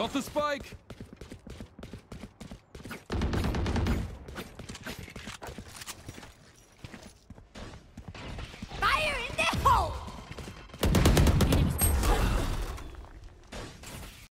Got the spike!